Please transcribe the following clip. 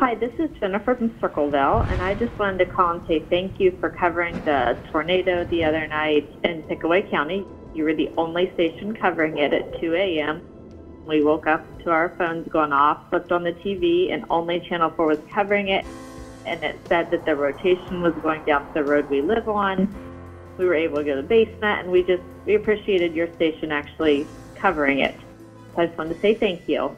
Hi, this is Jennifer from Circleville, and I just wanted to call and say thank you for covering the tornado the other night in Pickaway County. You were the only station covering it at 2 a.m. We woke up to our phones going off, flipped on the TV, and only Channel 4 was covering it. And it said that the rotation was going down the road we live on. We were able to go to the basement, and we just we appreciated your station actually covering it. So I just wanted to say thank you.